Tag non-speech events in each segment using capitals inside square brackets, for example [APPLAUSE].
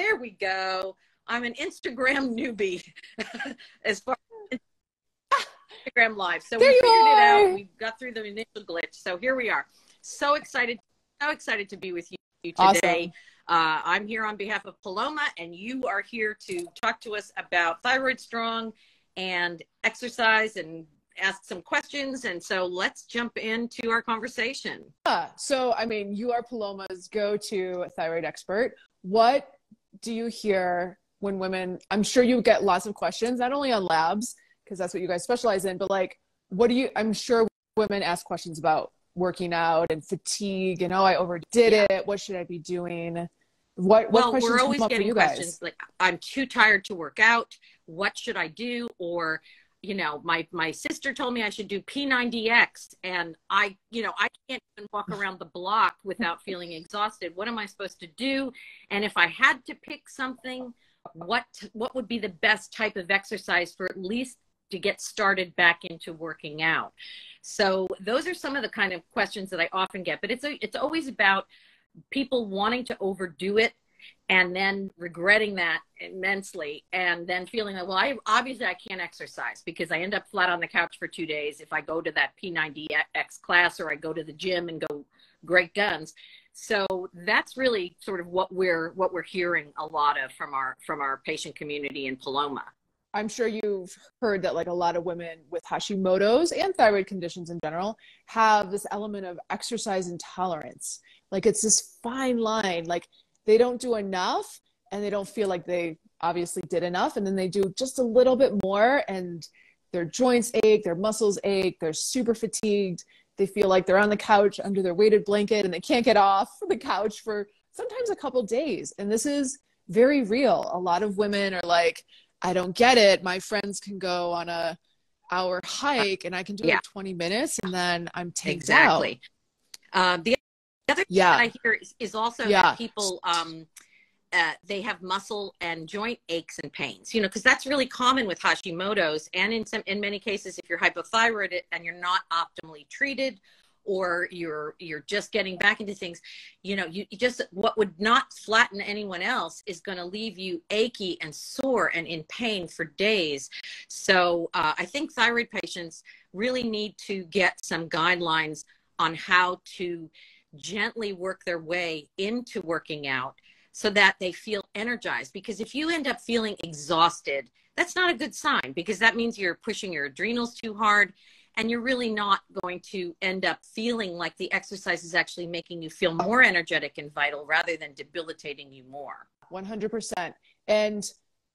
there we go. I'm an Instagram newbie [LAUGHS] as far as Instagram live. So There we figured it out. We got through the initial glitch. So here we are. So excited, so excited to be with you today. Awesome. Uh, I'm here on behalf of Paloma, and you are here to talk to us about Thyroid Strong and exercise and ask some questions. And so let's jump into our conversation. Yeah. So, I mean, you are Paloma's go to thyroid expert. What do you hear when women, I'm sure you get lots of questions, not only on labs, because that's what you guys specialize in, but like, what do you, I'm sure women ask questions about working out and fatigue and, oh, I overdid it. What should I be doing? What, what well, questions we're always come up for getting you guys? questions like, I'm too tired to work out. What should I do? Or, you know, my, my sister told me I should do P90X and I, you know, I can't even walk [LAUGHS] around the block without feeling exhausted. What am I supposed to do? And if I had to pick something, what, what would be the best type of exercise for at least to get started back into working out? So those are some of the kind of questions that I often get, but it's a, it's always about people wanting to overdo it and then regretting that immensely and then feeling like well i obviously i can't exercise because i end up flat on the couch for two days if i go to that p90x class or i go to the gym and go great guns so that's really sort of what we're what we're hearing a lot of from our from our patient community in paloma I'm sure you've heard that like a lot of women with Hashimoto's and thyroid conditions in general have this element of exercise intolerance. Like it's this fine line. Like they don't do enough and they don't feel like they obviously did enough. And then they do just a little bit more and their joints ache, their muscles ache, they're super fatigued. They feel like they're on the couch under their weighted blanket and they can't get off [LAUGHS] the couch for sometimes a couple days. And this is very real. A lot of women are like, I don't get it. My friends can go on a hour hike and I can do Yeah. like 20 minutes and then I'm tanked out. exactly um, the other thing Yeah. that i hear is, is also Yeah. that people um, uh, they have muscle and joint aches and pains you know because that's really common with hashimoto's and in some in many cases if you're hypothyroid and you're not optimally treated or you're you're just getting back into things you know you, you just what would not flatten anyone else is going to leave you achy and sore and in pain for days so uh, i think thyroid patients really need to get some guidelines on how to gently work their way into working out so that they feel energized. Because if you end up feeling exhausted, that's not a good sign because that means you're pushing your adrenals too hard and you're really not going to end up feeling like the exercise is actually making you feel more energetic and vital rather than debilitating you more. 100%. And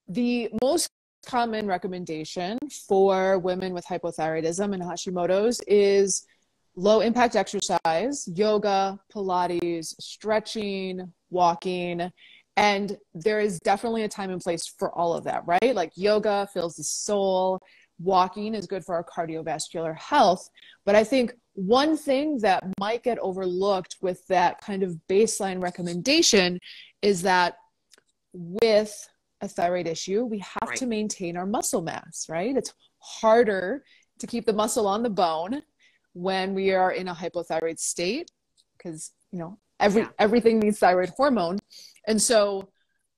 the most common recommendation for women with hypothyroidism and Hashimoto's is low impact exercise, yoga, Pilates, stretching, walking. And there is definitely a time and place for all of that, right? Like yoga fills the soul, walking is good for our cardiovascular health. But I think one thing that might get overlooked with that kind of baseline recommendation is that with a thyroid issue, we have Right. to maintain our muscle mass, right? It's harder to keep the muscle on the bone when we are in a hypothyroid state because, you know, every Yeah. everything needs thyroid hormone. And so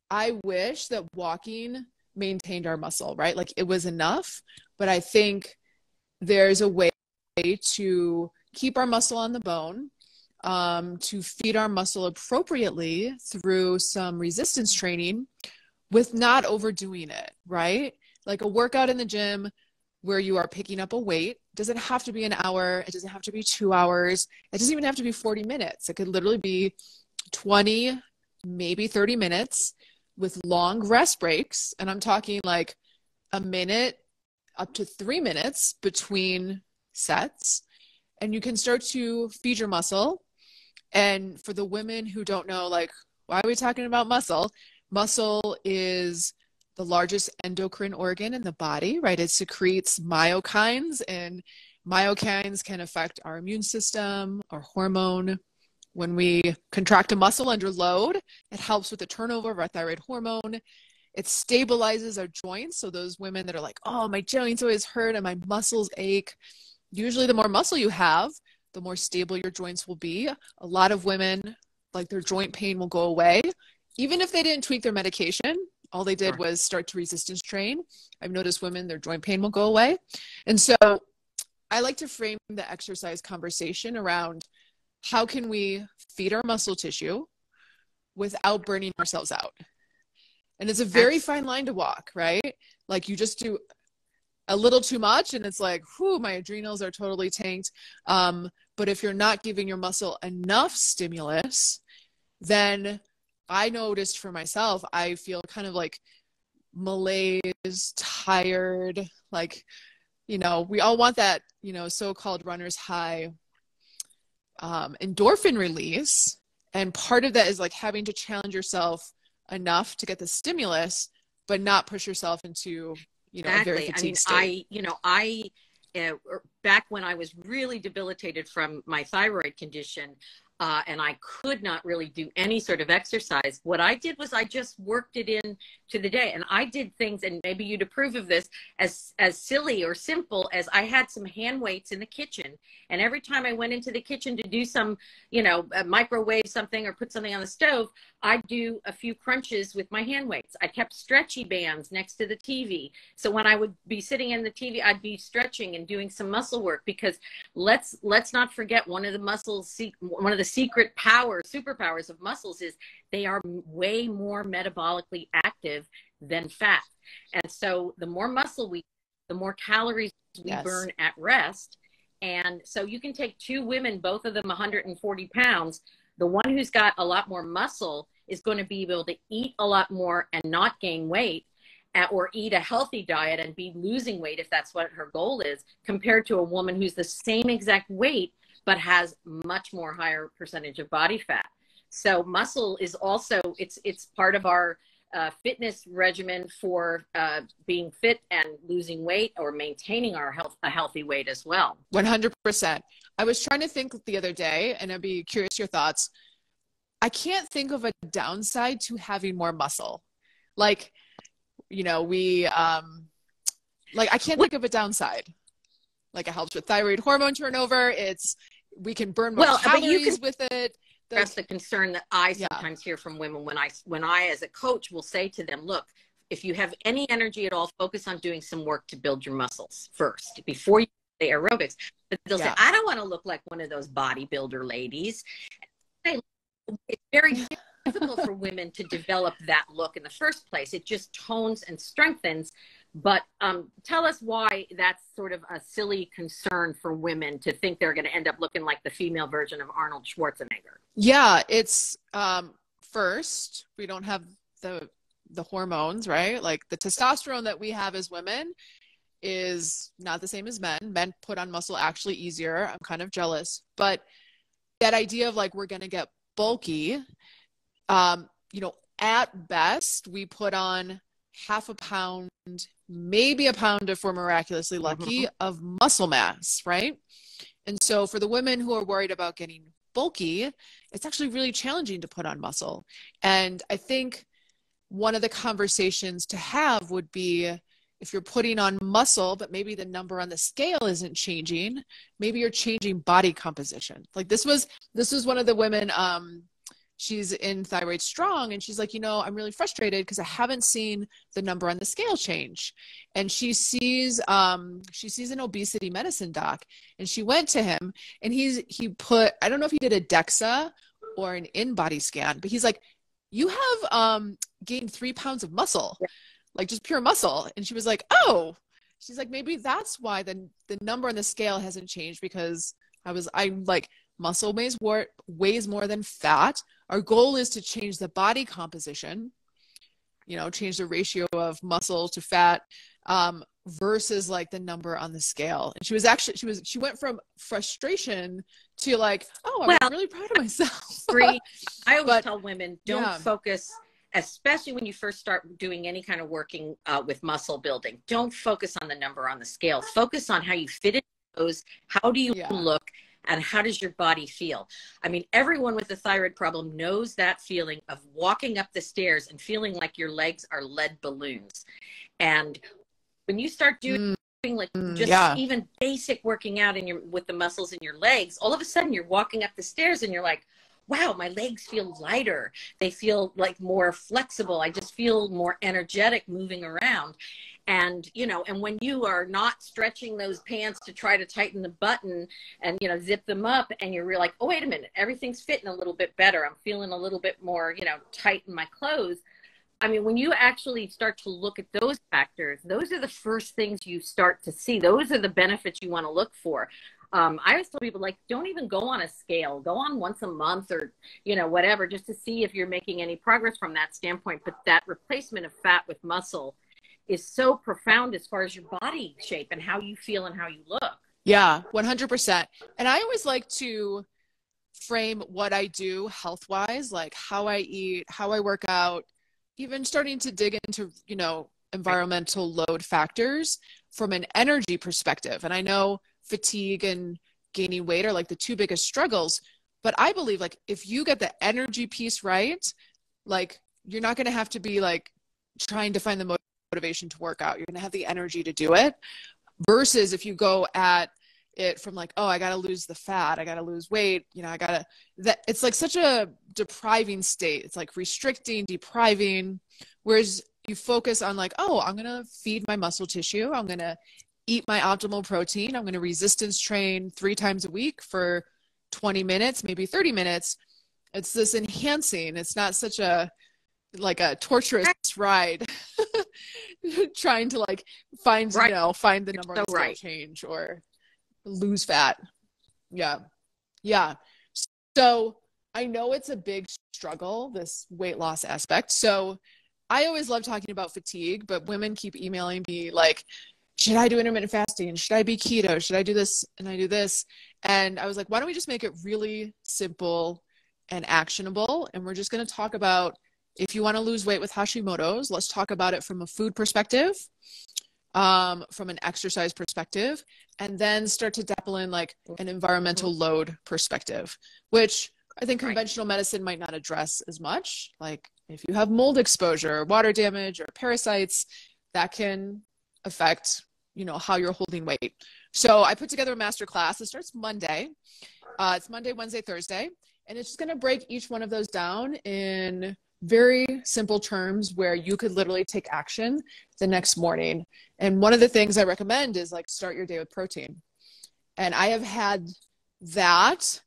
I wish that walking maintained our muscle, right? Like it was enough, but I think there's a way to keep our muscle on the bone um, to feed our muscle appropriately through some resistance training with not overdoing it, right? Like a workout in the gym where you are picking up a weight doesn't have to be an hour, it doesn't have to be two hours, it doesn't even have to be 40 minutes. It could literally be 20, maybe 30 minutes with long rest breaks. And I'm talking like a minute up to three minutes between sets. And you can start to feed your muscle. And for the women who don't know, like, why are we talking about muscle? Muscle is the largest endocrine organ in the body, right? It secretes myokines, and myokines can affect our immune system, our hormone. When we contract a muscle under load, it helps with the turnover of our thyroid hormone. It stabilizes our joints. So, those women that are like, oh, my joints always hurt and my muscles ache, usually the more muscle you have, the more stable your joints will be. A lot of women, like their joint pain will go away even if they didn't tweak their medication, all they did Sure. was start to resistance train. I've noticed women, their joint pain will go away. And so I like to frame the exercise conversation around how can we feed our muscle tissue without burning ourselves out? And it's a very fine line to walk, right? Like you just do a little too much and it's like, whew, my adrenals are totally tanked. Um, but if you're not giving your muscle enough stimulus, then I noticed for myself, I feel kind of like malaise, tired, like, you know, we all want that, you know, so called runner's high um, endorphin release. And part of that is like having to challenge yourself enough to get the stimulus, but not push yourself into, you know, a very exactly. I mean, state. I, you know, I, uh, back when I was really debilitated from my thyroid condition, uh, and I could not really do any sort of exercise. What I did was I just worked it in to the day, and I did things, and maybe you'd approve of this, as as silly or simple as I had some hand weights in the kitchen, and every time I went into the kitchen to do some, you know, uh, microwave something or put something on the stove, I'd do a few crunches with my hand weights. I kept stretchy bands next to the TV, so when I would be sitting in the TV, I'd be stretching and doing some muscle work because let's let's not forget one of the muscles one of the secret power superpowers of muscles is they are way more metabolically active than fat. And so the more muscle we the more calories we Yes. burn at rest. And so you can take two women both of them 140 pounds. The one who's got a lot more muscle is going to be able to eat a lot more and not gain weight uh, or eat a healthy diet and be losing weight if that's what her goal is compared to a woman who's the same exact weight but has much more higher percentage of body fat so muscle is also it's it's part of our uh, fitness regimen for uh, being fit and losing weight or maintaining our health a healthy weight as well 100%. I was trying to think the other day, and I'd be curious your thoughts. I can't think of a downside to having more muscle. Like, you know, we, um, like, I can't think of a downside. Like, it helps with thyroid hormone turnover. It's, we can burn more Well, but you calories with it. That's the concern that I Yeah. sometimes hear from women when I when I as a coach will say to them, look, if you have any energy at all, focus on doing some work to build your muscles first before you do the aerobics. But they'll Yeah. say, I don't want to look like one of those bodybuilder ladies. It's very difficult for women to develop that look in the first place. It just tones and strengthens. But um, tell us why that's sort of a silly concern for women to think they're going to end up looking like the female version of Arnold Schwarzenegger. Yeah, it's um first, we don't have the the hormones, right? Like the testosterone that we have as women is not the same as men. Men put on muscle actually easier. I'm kind of jealous. But that idea of like we're going to get bulky um you know, at best we put on half a pound, maybe a pound if we're miraculously lucky of muscle mass, right? And so for the women who are worried about getting bulky, it's actually really challenging to put on muscle. And I think one of the conversations to have would be if you're putting on muscle, but maybe the number on the scale isn't changing, maybe you're changing body composition. Like this was this was one of the women um she's in thyroid strong and she's like you know i'm really frustrated because i haven't seen the number on the scale change. And she sees um she sees an obesity medicine doc and she went to him and he's he put i don't know if he did a dexa or an in-body scan but he's like you have um gained three pounds of muscle Yeah. like just pure muscle. And she was like oh. She's like maybe that's why the the number on the scale hasn't changed because i was i'm like muscle weighs more weighs more than fat our goal is to change the body composition you know change the ratio of muscle to fat um, versus like the number on the scale and she was actually she was she went from frustration to like oh i'm Well- really proud of myself Free. [LAUGHS] I always But- tell women don't yeah. focus, especially when you first start doing any kind of working uh, with muscle building. Don't focus on the number on the scale. Focus on how you fit in those. How do you Yeah. look? And how does your body feel? I mean, everyone with a thyroid problem knows that feeling of walking up the stairs and feeling like your legs are lead balloons. And when you start doing Mm, like Mm, just yeah. even basic working out in your with the muscles in your legs all of a sudden you're walking up the stairs and you're like wow, my legs feel lighter. They feel like more flexible. I just feel more energetic moving around. And, you know, and when you are not stretching those pants to try to tighten the button and, you know, zip them up and you're like, oh, wait a minute, everything's fitting a little bit better. I'm feeling a little bit more, you know, tight in my clothes. I mean, when you actually start to look at those factors, those are the first things you start to see. Those are the benefits you want to look for um, I always tell people like, don't even go on a scale. Go on once a month or you know whatever, just to see if you're making any progress from that standpoint. But that replacement of fat with muscle is so profound as far as your body shape and how you feel and how you look. Yeah, 100%. And I always like to frame what I do health wise, like how I eat, how I work out, even starting to dig into, you know, environmental load factors from an energy perspective. And I know fatigue and gaining weight are like the two biggest struggles but i believe like if you get the energy piece right like you're not going to have to be like trying to find the motivation to work out you're going to have the energy to do it versus if you go at it from like oh i got to lose the fat i got to lose weight you know i got to that it's like such a depriving state it's like restricting depriving whereas you focus on like oh i'm going to feed my muscle tissue i'm going to eat my optimal protein. I'm going to resistance train three times a week for 20 minutes, maybe 30 minutes. It's this enhancing. It's not such a like a torturous ride [LAUGHS] trying to like find right. you know find the number so right. change or lose fat yeah yeah so i know it's a big struggle this weight loss aspect so i always love talking about fatigue but women keep emailing me like should I do intermittent fasting? Should I be keto? Should I do this and I do this? And I was like, why don't we just make it really simple and actionable? And we're just going to talk about if you want to lose weight with Hashimoto's, let's talk about it from a food perspective, um, from an exercise perspective, and then start to dabble in like an environmental load perspective, which I think conventional right. medicine might not address as much. Like if you have mold exposure, water damage, or parasites, that can affect you know how you're holding weight so i put together a master class it starts monday uh, it's monday wednesday thursday and it's just going to break each one of those down in very simple terms where you could literally take action the next morning and one of the things i recommend is like start your day with protein and i have had that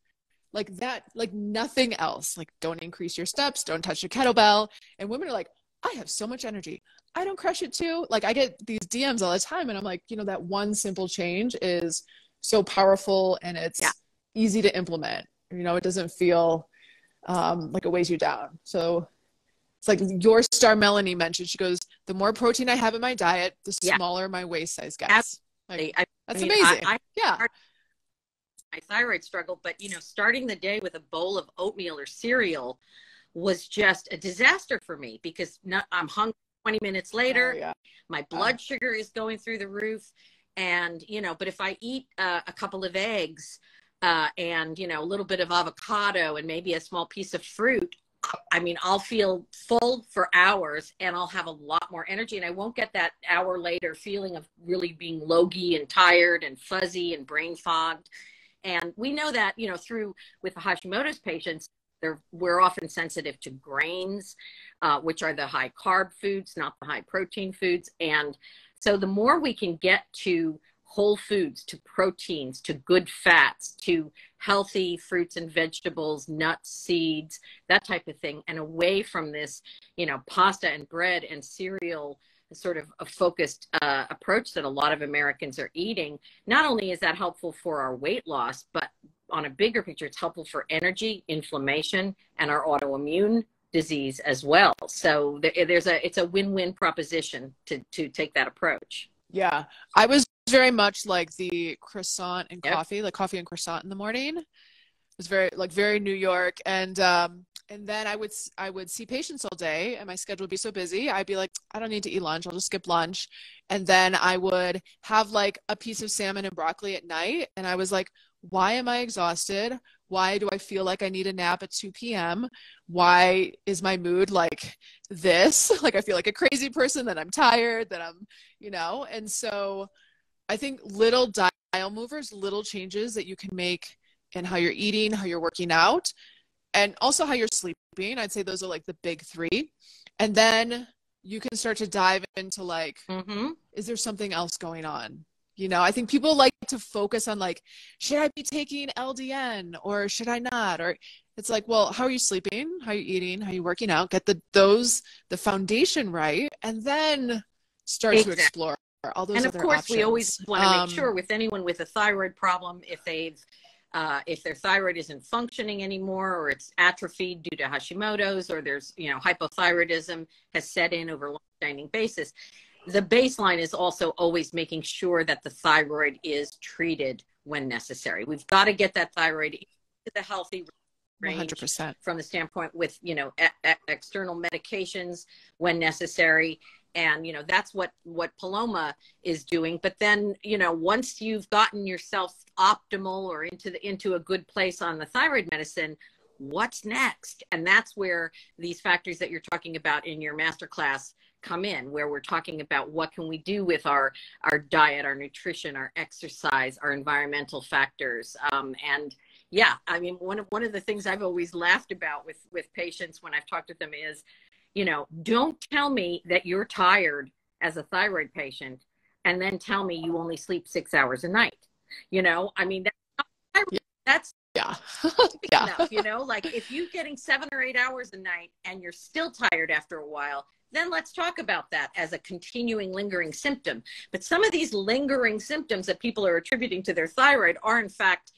like that like nothing else like don't increase your steps don't touch your kettlebell and women are like i have so much energy I don't crush it too. Like I get these DMs all the time and I'm like, you know, that one simple change is so powerful and it's yeah. easy to implement. You know, it doesn't feel um, like it weighs you down. So it's like your star Melanie mentioned, she goes, the more protein I have in my diet, the smaller yeah. my waist size gets. Like, I, that's I mean, amazing. I, I, yeah. My thyroid struggle, but you know, starting the day with a bowl of oatmeal or cereal was just a disaster for me because not, I'm hungry 20 minutes later, oh, yeah. my blood uh, sugar is going through the roof. And, you know, but if I eat uh, a couple of eggs uh, and, you know, a little bit of avocado and maybe a small piece of fruit, I mean, I'll feel full for hours and I'll have a lot more energy. And I won't get that hour later feeling of really being logy and tired and fuzzy and brain fogged. And we know that, you know, through with the Hashimoto's patients, they're, we're often sensitive to grains, uh, which are the high carb foods, not the high protein foods. And so the more we can get to whole foods, to proteins, to good fats, to healthy fruits and vegetables, nuts, seeds, that type of thing, and away from this, you know, pasta and bread and cereal sort of a focused uh, approach that a lot of Americans are eating, not only is that helpful for our weight loss, but on a bigger picture, it's helpful for energy, inflammation, and our autoimmune disease as well. So there's a it's a win-win proposition to to take that approach. Yeah, I was very much like the croissant and yep. coffee, like coffee and croissant in the morning. It was very like very New York, and um, and then I would I would see patients all day, and my schedule would be so busy. I'd be like, I don't need to eat lunch. I'll just skip lunch, and then I would have like a piece of salmon and broccoli at night, and I was like, why am I exhausted? Why do I feel like I need a nap at 2 p.m.? Why is my mood like this? [LAUGHS] Like I feel like a crazy person, that I'm tired, that I'm, you know? And so I think little dial movers, little changes that you can make in how you're eating, how you're working out and also how you're sleeping. I'd say those are like the big three. And then you can start to dive into like, Mm-hmm. is there something else going on? You know, I think people like to focus on like, should I be taking LDN or should I not? Or it's like, well, how are you sleeping? How are you eating? How are you working out? Get the those the foundation right, and then start Exactly. to explore all those and of course options. we always want to Um, make sure with anyone with a thyroid problem if they've uh, if their thyroid isn't functioning anymore or it's atrophied due to hashimoto's or there's you know hypothyroidism has set in over a long-standing basis the baseline is also always making sure that the thyroid is treated when necessary we've got to get that thyroid into the healthy range 100%. from the standpoint with you know e- e- external medications when necessary and you know that's what what paloma is doing. But then you know once you've gotten yourself optimal or into the into a good place on the thyroid medicine what's next? And that's where these factors that you're talking about in your masterclass come in where we're talking about what can we do with our our diet our nutrition our exercise our environmental factors. Um, and yeah i mean one of one of the things i've always laughed about with with patients when i've talked to them is you know don't tell me that you're tired as a thyroid patient and then tell me you only sleep six hours a night you know i mean that's, that's Yeah. [LAUGHS] yeah. enough you [LAUGHS] know like if you're getting seven or eight hours a night and you're still tired after a while then let's talk about that as a continuing lingering symptom but some of these lingering symptoms that people are attributing to their thyroid are in fact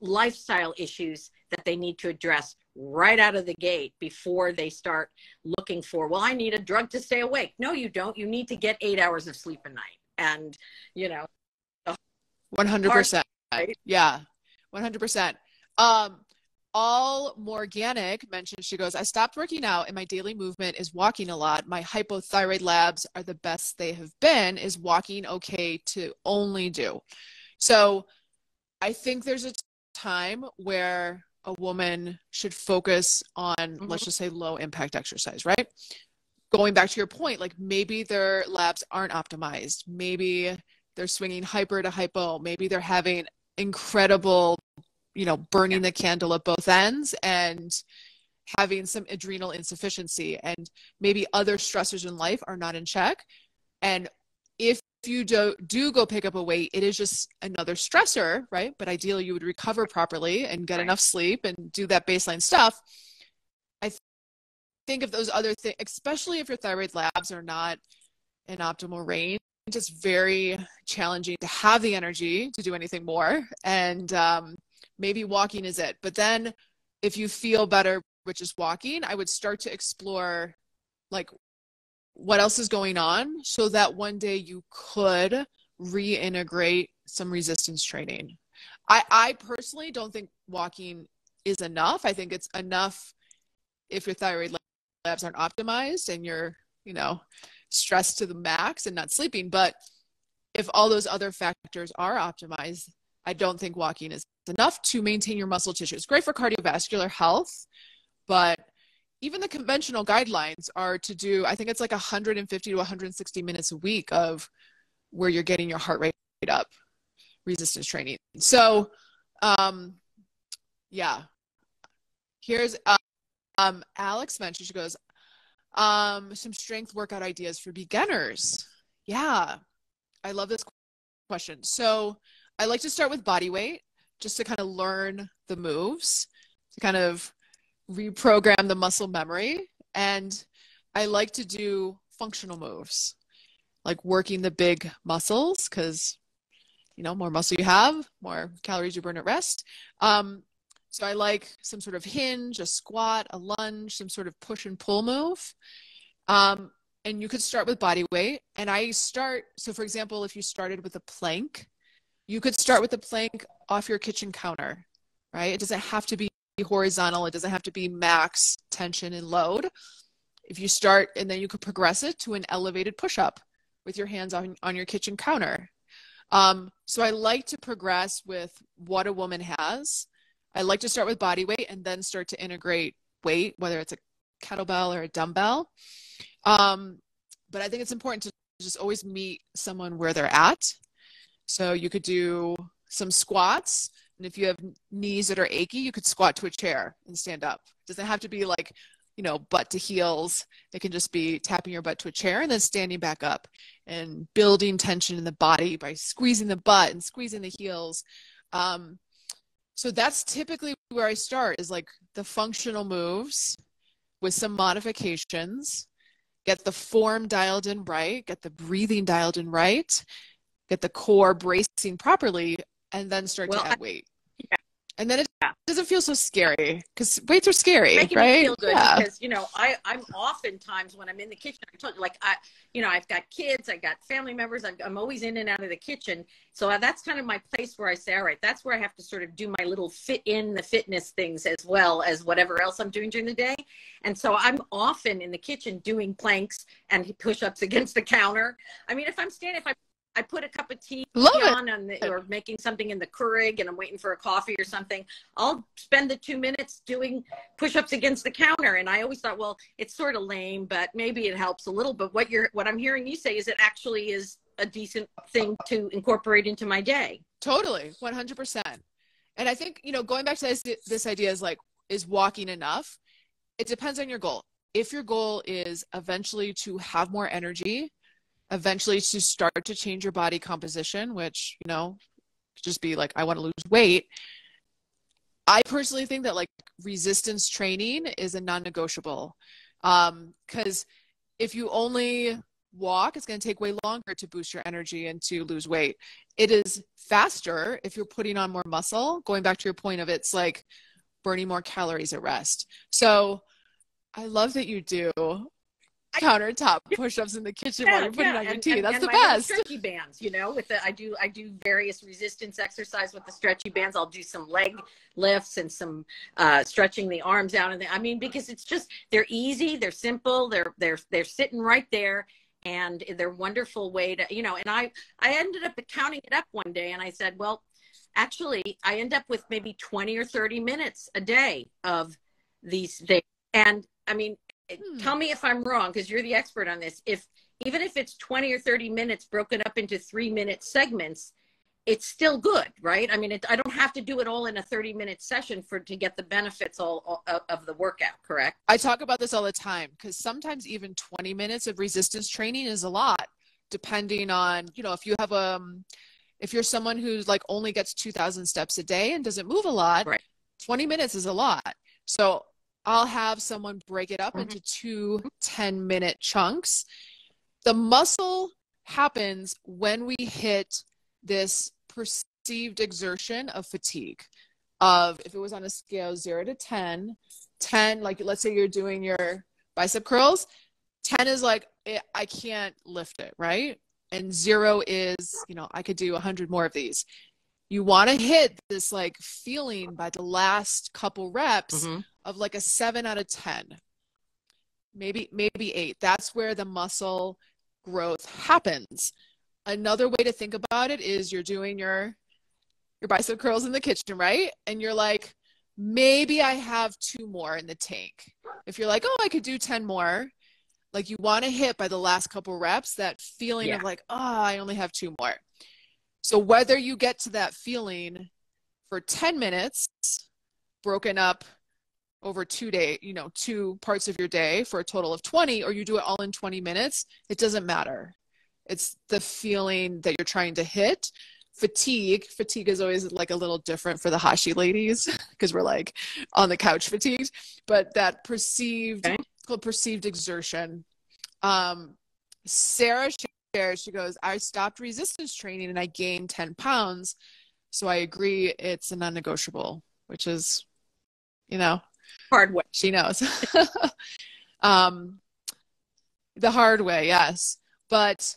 lifestyle issues that they need to address right out of the gate before they start looking for well i need a drug to stay awake no you don't you need to get eight hours of sleep a night and you know 100%. right? Yeah. 100%. Um all Morganic mentioned she goes, I stopped working out and my daily movement is walking a lot. My hypothyroid labs are the best they have been. Is walking okay to only do? So I think there's a time where a woman should focus on, mm-hmm. let's just say, low impact exercise, right? Going back to your point, like maybe their labs aren't optimized. Maybe they're swinging hyper to hypo. Maybe they're having incredible, you know, burning the candle at both ends and having some adrenal insufficiency. And maybe other stressors in life are not in check. And if you do, do go pick up a weight, it is just another stressor, right? But ideally, you would recover properly and get Right. enough sleep and do that baseline stuff. I th- think of those other things, especially if your thyroid labs are not in optimal range, it's very challenging to have the energy to do anything more. And um, maybe walking is it. But then if you feel better which is walking, I would start to explore like what else is going on so that one day you could reintegrate some resistance training. I, I personally don't think walking is enough. I think it's enough if your thyroid labs aren't optimized and you're, you know, stressed to the max and not sleeping. But if all those other factors are optimized, I don't think walking is enough to maintain your muscle tissue. It's great for cardiovascular health, but even the conventional guidelines are to do, I think it's like 150 to 160 minutes a week of where you're getting your heart rate up, resistance training. So, um, yeah. Here's um, um, Alex mentioned, she goes, um, some strength workout ideas for beginners. Yeah, I love this question. So, I like to start with body weight just to kind of learn the moves, to kind of reprogram the muscle memory. And I like to do functional moves, like working the big muscles, because you know, more muscle you have, more calories you burn at rest. Um, so I like some sort of hinge, a squat, a lunge, some sort of push and pull move. Um, and you could start with body weight. And I start, so for example, if you started with a plank, you could start with a plank off your kitchen counter, right? It doesn't have to be horizontal, it doesn't have to be max tension and load. If you start and then you could progress it to an elevated push up with your hands on, on your kitchen counter. Um, so I like to progress with what a woman has. I like to start with body weight and then start to integrate weight, whether it's a kettlebell or a dumbbell. Um, but I think it's important to just always meet someone where they're at. So you could do some squats And if you have knees that are achy, you could squat to a chair and stand up. It doesn't have to be like, you know, butt to heels. It can just be tapping your butt to a chair and then standing back up and building tension in the body by squeezing the butt and squeezing the heels. Um, so that's typically where I start is like the functional moves with some modifications, get the form dialed in right, get the breathing dialed in right, get the core bracing properly, and then start well, to add weight. Yeah. And then it yeah. doesn't feel so scary because weights are scary, Making right? feel good yeah. because you know I I'm oftentimes when I'm in the kitchen I told you like I you know I've got kids I got family members I'm, I'm always in and out of the kitchen so that's kind of my place where I say all right that's where I have to sort of do my little fit in the fitness things as well as whatever else I'm doing during the day and so I'm often in the kitchen doing planks and push ups [LAUGHS] against the counter I mean if I'm standing if I'm I put a cup of tea Love on, the, or making something in the Keurig and I'm waiting for a coffee or something. I'll spend the two minutes doing push-ups against the counter. And I always thought, well, it's sort of lame, but maybe it helps a little. But what you're, what I'm hearing you say is it actually is a decent thing to incorporate into my day. Totally, 100%. And I think, you know, going back to this, this idea is like, is walking enough? It depends on your goal. If your goal is eventually to have more energy, eventually to start to change your body composition, which, you know, just be like, I want to lose weight. I personally think that like resistance training is a non negotiable. Because um, if you only walk, it's going to take way longer to boost your energy and to lose weight. It is faster if you're putting on more muscle. Going back to your point of it's like burning more calories at rest. So I love that you do [LAUGHS] countertop push-ups in the kitchen yeah, while you're putting yeah. on your and, tea. And, That's and the best. Stretchy bands, you know, with the I do I do various resistance exercise with the stretchy bands. I'll do some leg lifts and some uh, stretching the arms out. And the, I mean, because it's just they're easy, they're simple, they're they're they're sitting right there, and they're wonderful way to you know. And I I ended up counting it up one day, and I said, well, actually, I end up with maybe twenty or thirty minutes a day of these things. And I mean, hmm. tell me if I'm wrong because you're the expert on this. If even if it's 20 or 30 minutes broken up into three minute segments, it's still good, right? I mean, it, I don't have to do it all in a 30 minute session for to get the benefits all, all of the workout, correct? I talk about this all the time because sometimes even 20 minutes of resistance training is a lot, depending on, you know, if you have a, um, if you're someone who's like only gets 2000 steps a day and doesn't move a lot, right. 20 minutes is a lot. So I'll have someone break it up mm-hmm. into two 10 minute chunks. The muscle happens when we hit this perceived exertion of fatigue. Of if it was on a scale zero to 10, 10, like let's say you're doing your bicep curls, 10 is like, eh, I can't lift it, right? And zero is, you know, I could do 100 more of these you want to hit this like feeling by the last couple reps mm-hmm. Of like a 7 out of 10 maybe maybe 8 that's where the muscle growth happens. Another way to think about it is you're doing your your bicep curls in the kitchen right? And you're like maybe i have two more in the tank. If you're like oh i could do 10 more like you want to hit by the last couple reps that feeling yeah. of like oh i only have two more. So whether you get to that feeling for 10 minutes, broken up over two day, you know, two parts of your day for a total of 20, or you do it all in 20 minutes, it doesn't matter. It's the feeling that you're trying to hit. Fatigue, fatigue is always like a little different for the hashi ladies [LAUGHS] because we're like on the couch fatigued, but that perceived okay. perceived exertion. Um, Sarah she goes, I stopped resistance training and I gained 10 pounds. So I agree it's a non negotiable, which is, you know, hard way. She knows. [LAUGHS] um, the hard way, yes. But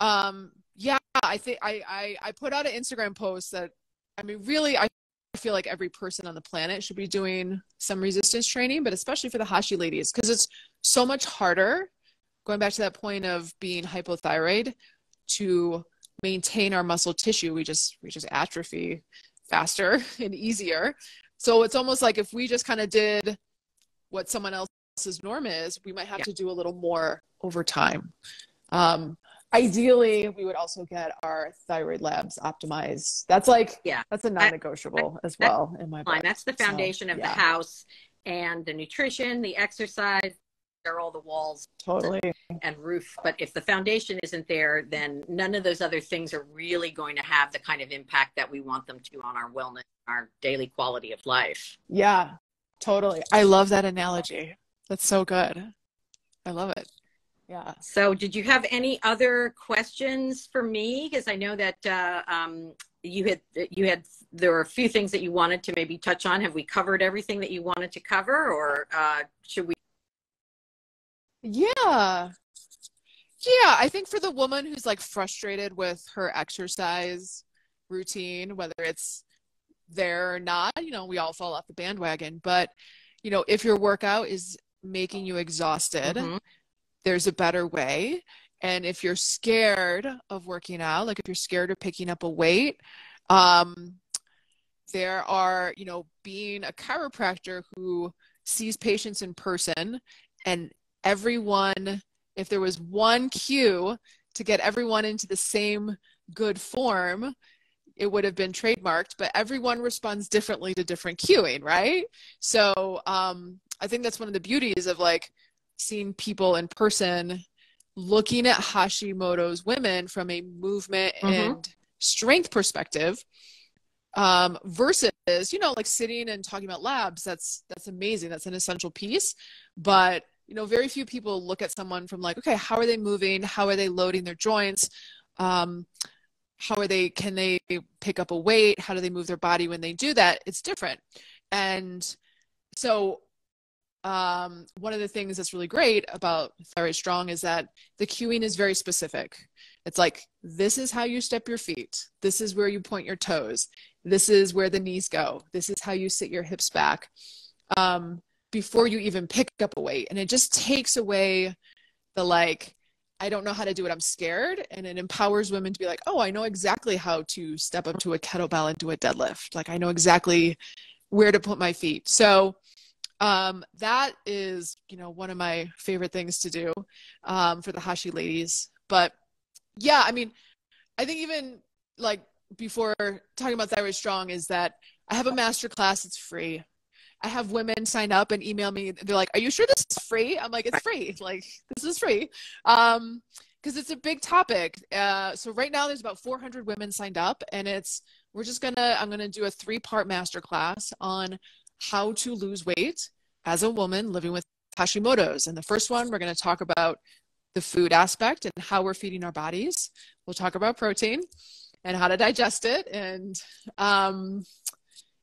um, yeah, I think I, I, I put out an Instagram post that, I mean, really, I feel like every person on the planet should be doing some resistance training, but especially for the Hashi ladies, because it's so much harder going back to that point of being hypothyroid to maintain our muscle tissue we just we just atrophy faster [LAUGHS] and easier so it's almost like if we just kind of did what someone else's norm is we might have yeah. to do a little more over time. Um, ideally we would also get our thyroid labs optimized. That's like yeah. that's a non-negotiable I, as well in my mind that's the foundation so, of yeah. the house and the nutrition the exercise are all the walls totally. and roof but if the foundation isn't there then none of those other things are really going to have the kind of impact that we want them to on our wellness our daily quality of life. Yeah totally. I love that analogy. That's so good. I love it. Yeah. So did you have any other questions for me? Because i know that uh, um, you had you had there were a few things that you wanted to maybe touch on. Have we covered everything that you wanted to cover or uh, should we yeah. Yeah, I think for the woman who's like frustrated with her exercise routine, whether it's there or not, you know, we all fall off the bandwagon. But, you know, if your workout is making you exhausted, mm-hmm. there's a better way. And if you're scared of working out, like if you're scared of picking up a weight, um, there are, you know, being a chiropractor who sees patients in person and everyone, if there was one cue to get everyone into the same good form, it would have been trademarked, but everyone responds differently to different cueing, right? So um, I think that's one of the beauties of like seeing people in person looking at Hashimoto's women from a movement mm-hmm. and strength perspective um, versus you know like sitting and talking about labs that's that's amazing that's an essential piece but you know very few people look at someone from like okay how are they moving? How are they loading their joints? Um, how are they can they pick up a weight? How do they move their body when they do that? It's different. And so um, one of the things that's really great about thyroid strong is that the cueing is very specific. It's like this is how you step your feet. This is where you point your toes. This is where the knees go. This is how you sit your hips back. Um, before you even pick up a weight. And it just takes away the like, I don't know how to do it. I'm scared. And it empowers women to be like, oh, I know exactly how to step up to a kettlebell and do a deadlift. Like, I know exactly where to put my feet. So, um, that is, you know, one of my favorite things to do um, for the Hashi ladies. But yeah, I mean, I think even like before talking about Thyroid Strong is that I have a master class. It's free. I have women sign up and email me. They're like, "Are you sure this is free?" I'm like, "It's free. Like this is free." Um, because it's a big topic. Uh, so right now there's about 400 women signed up, and it's we're just gonna I'm gonna do a three part masterclass on how to lose weight as a woman living with Hashimoto's. And the first one we're gonna talk about the food aspect and how we're feeding our bodies. We'll talk about protein and how to digest it and um,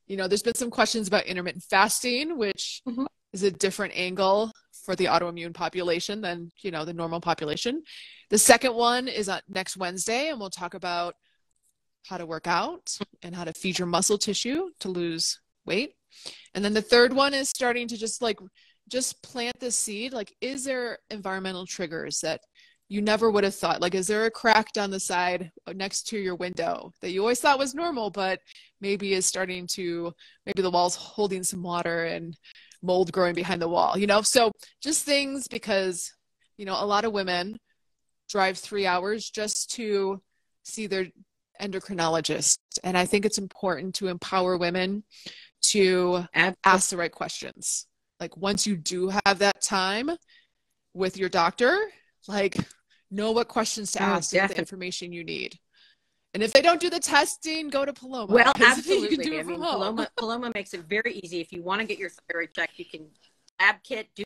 you know, there's been some questions about intermittent fasting, which mm-hmm. is a different angle for the autoimmune population than, you know, the normal population. The second one is on next Wednesday, and we'll talk about how to work out and how to feed your muscle tissue to lose weight. And then the third one is starting to just like just plant the seed. Like, is there environmental triggers that you never would have thought like is there a crack down the side next to your window that you always thought was normal but maybe is starting to maybe the wall's holding some water and mold growing behind the wall you know? So just things because you know a lot of women drive three hours just to see their endocrinologist and i think it's important to empower women to ask the right questions. Like once you do have that time with your doctor like know what questions to oh, ask and the information you need. And if they don't do the testing, go to Paloma. Well, [LAUGHS] absolutely. I mean, Paloma, Paloma makes it very easy. If you want to get your thyroid checked, you can lab kit, do,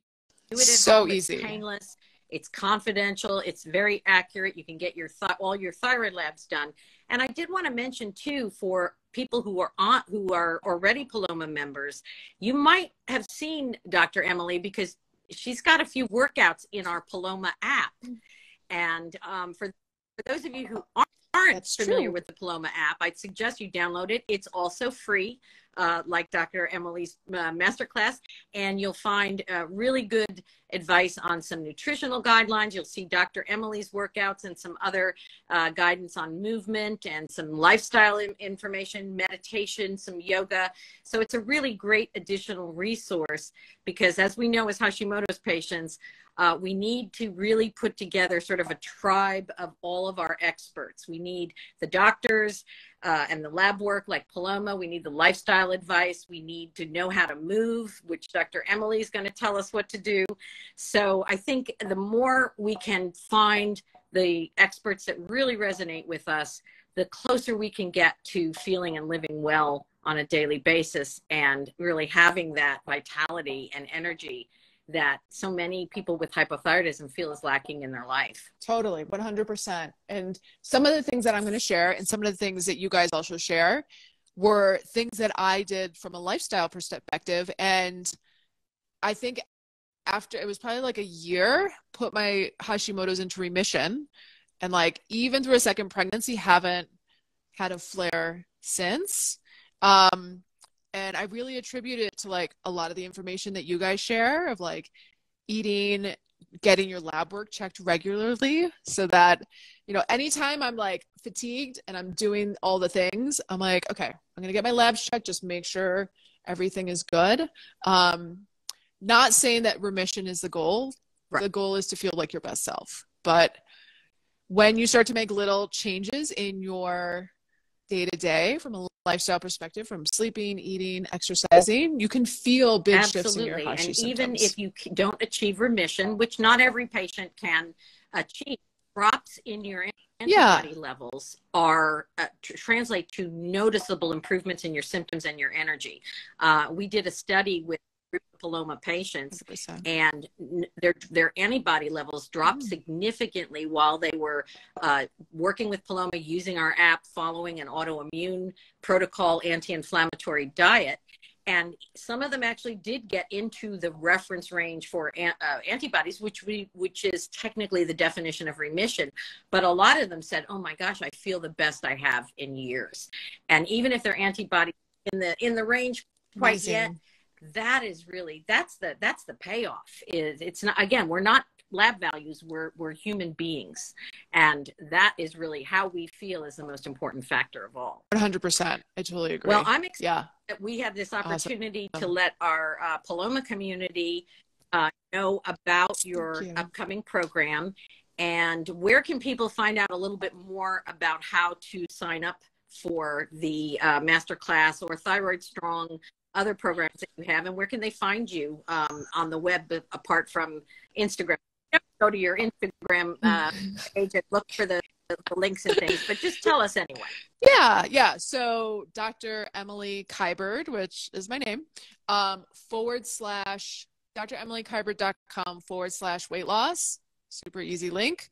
do it so home. easy. It's painless. It's confidential. It's very accurate. You can get your th- all your thyroid labs done. And I did want to mention too for people who are on who are already Paloma members, you might have seen Dr. Emily because she's got a few workouts in our Paloma app. Mm. And um, for, for those of you who aren't, aren't That's familiar true. with the Paloma app, I'd suggest you download it. It's also free, uh, like Dr. Emily's uh, masterclass, and you'll find uh, really good advice on some nutritional guidelines. You'll see Dr. Emily's workouts and some other uh, guidance on movement and some lifestyle information, meditation, some yoga. So it's a really great additional resource because, as we know, as Hashimoto's patients, uh, we need to really put together sort of a tribe of all of our experts. We need the doctors uh, and the lab work like Paloma. We need the lifestyle advice. We need to know how to move, which Dr. Emily is going to tell us what to do. So I think the more we can find the experts that really resonate with us, the closer we can get to feeling and living well on a daily basis and really having that vitality and energy that so many people with hypothyroidism feel is lacking in their life. Totally, 100%. And some of the things that I'm going to share and some of the things that you guys also share were things that I did from a lifestyle perspective. And I think after it was probably like a year, put my Hashimoto's into remission. And like even through a second pregnancy, haven't had a flare since. Um, and i really attribute it to like a lot of the information that you guys share of like eating getting your lab work checked regularly so that you know anytime i'm like fatigued and i'm doing all the things i'm like okay i'm gonna get my labs checked just make sure everything is good um not saying that remission is the goal right. the goal is to feel like your best self but when you start to make little changes in your day to day from a lifestyle perspective, from sleeping, eating, exercising, you can feel big Absolutely. shifts in your Hashi And symptoms. even if you don't achieve remission, which not every patient can achieve, drops in your antibody yeah. levels are uh, tr- translate to noticeable improvements in your symptoms and your energy. Uh, we did a study with Paloma patients, 100%. and their their antibody levels dropped mm. significantly while they were uh, working with Paloma using our app, following an autoimmune protocol, anti-inflammatory diet. And some of them actually did get into the reference range for an, uh, antibodies, which we which is technically the definition of remission. But a lot of them said, "Oh my gosh, I feel the best I have in years." And even if their antibodies in the in the range quite Amazing. yet that is really that's the that's the payoff is it's not again we're not lab values we're we're human beings and that is really how we feel is the most important factor of all 100% i totally agree well i'm excited yeah. that we have this opportunity awesome. to let our uh, paloma community uh, know about your you. upcoming program and where can people find out a little bit more about how to sign up for the uh, master class or thyroid strong other programs that you have and where can they find you um, on the web apart from Instagram? Go to your Instagram uh, page and look for the, the, links and things, but just tell us anyway. Yeah, yeah. So Dr. Emily Kiberd, which is my name, um, forward slash dremilykiberd.com forward slash weight loss. Super easy link.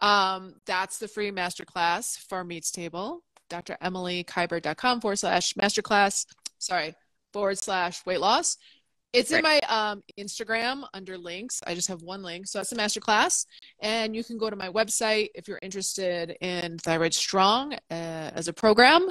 Um, that's the free masterclass for Meets Table. dremilykiberd.com forward slash masterclass. Sorry, forward slash weight loss. It's right. in my um, Instagram under links. I just have one link. So that's a masterclass. And you can go to my website if you're interested in Thyroid Strong uh, as a program.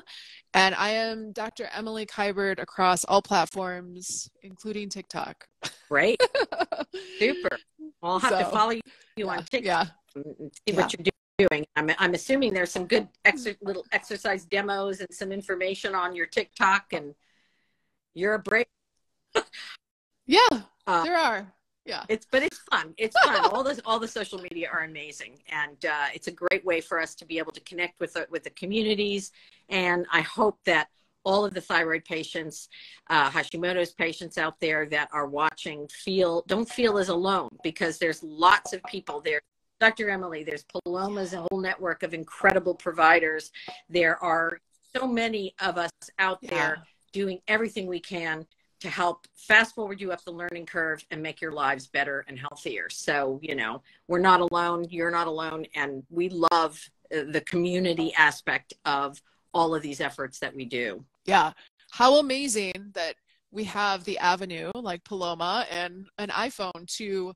And I am Dr. Emily Kiberd across all platforms, including TikTok. Great. [LAUGHS] Super. I'll have so, to follow you yeah, on TikTok yeah. and see yeah. what you're doing. I'm, I'm assuming there's some good little exercise demos and some information on your TikTok and – you're a brave. [LAUGHS] yeah, uh, there are. Yeah, it's but it's fun. It's fun. all the all the social media are amazing, and uh, it's a great way for us to be able to connect with the, with the communities. And I hope that all of the thyroid patients, uh, Hashimoto's patients out there that are watching feel don't feel as alone because there's lots of people there. Dr. Emily, there's Paloma's a whole network of incredible providers. There are so many of us out yeah. there doing everything we can to help fast forward you up the learning curve and make your lives better and healthier. So, you know, we're not alone, you're not alone, and we love uh, the community aspect of all of these efforts that we do. Yeah. How amazing that we have the avenue like Paloma and an iPhone to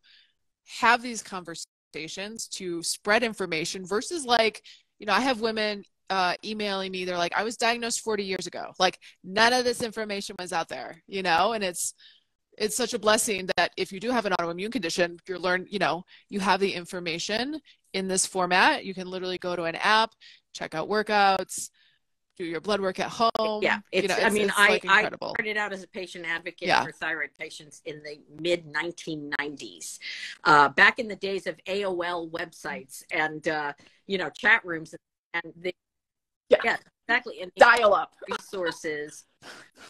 have these conversations, to spread information versus like, you know, I have women uh, emailing me they're like i was diagnosed 40 years ago like none of this information was out there you know and it's it's such a blessing that if you do have an autoimmune condition, you're learn, you know, you have the information in this format. You can literally go to an app, check out workouts, do your blood work at home. Yeah, it's, you know, I mean, it's I, like I started out as a patient advocate Yeah. for thyroid patients in the mid 1990s, uh, back in the days of AOL websites and uh, you know chat rooms and the Yeah. yeah exactly and Dial up. resources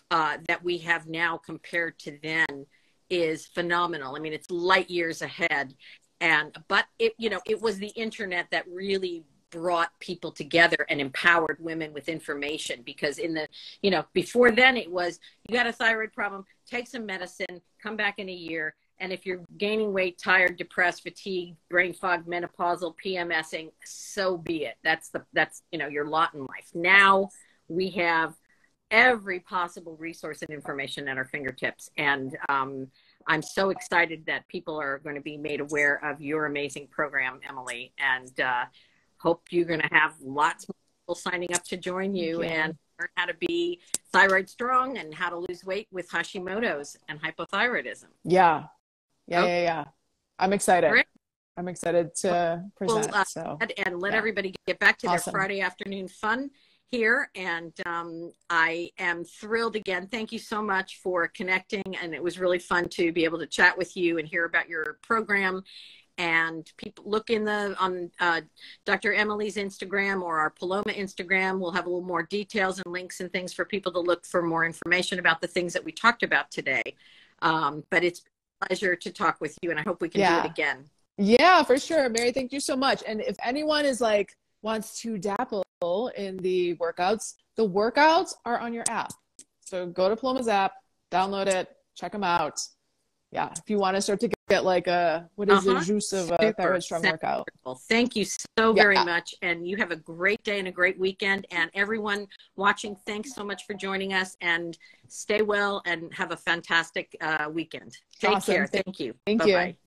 uh, that we have now compared to then is phenomenal. I mean, it's light years ahead. And but it you know it was the internet that really brought people together and empowered women with information because in the you know before then it was you got a thyroid problem take some medicine come back in a year and if you're gaining weight tired depressed fatigued brain fog menopausal pmsing so be it. That's the that's you know your lot in life. Now we have every possible resource and information at our fingertips. And um, i'm so excited that people are going to be made aware of your amazing program emily. And uh, hope you're going to have lots more people signing up to join you Yeah. and learn how to be thyroid strong and how to lose weight with hashimoto's and hypothyroidism. Yeah. Yeah, yeah, yeah. I'm excited. Great. I'm excited to present. uh, so and let Yeah. everybody get back to Awesome. their Friday afternoon fun here. And um, I am thrilled again. Thank you so much for connecting. And it was really fun to be able to chat with you and hear about your program. And people look in the on uh, Dr. Emily's Instagram or our Paloma Instagram. We'll have a little more details and links and things for people to look for more information about the things that we talked about today. Um, but it's pleasure to talk with you, and I hope we can do it again. Yeah, for sure. Mary, thank you so much. And if anyone is like wants to dabble in the workouts, the workouts are on your app. So go to Paloma's app, download it, check them out. Yeah, if you want to start to get like a what is Uh-huh. the juice of a Super. thyroid strong workout. Well, thank you so very Yeah. much. And you have a great day and a great weekend. And everyone watching, thanks so much for joining us and stay well and have a fantastic uh, weekend. Take Awesome. care. Thank- Thank you. thank Bye-bye. you.